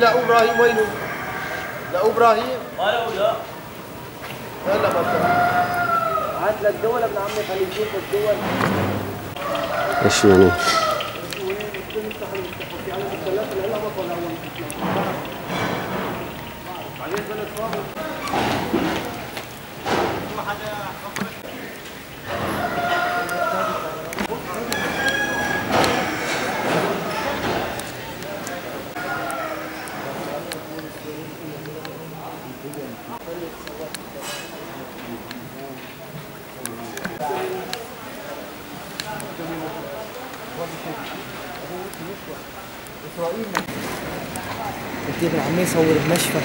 لا إبراهيم وينه؟ لا إبراهيم قالوا لا يلا بطل هات للدول ابن عمي خليل الدول إيش يعني؟ بعدين بلد قلت ابن عمي صور بمشفى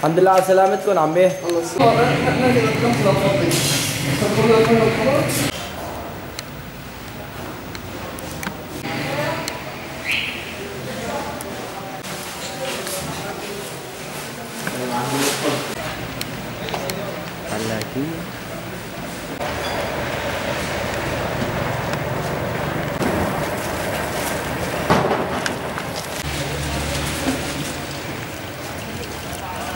الحمد لله على سلامتكم عمي. فلاكين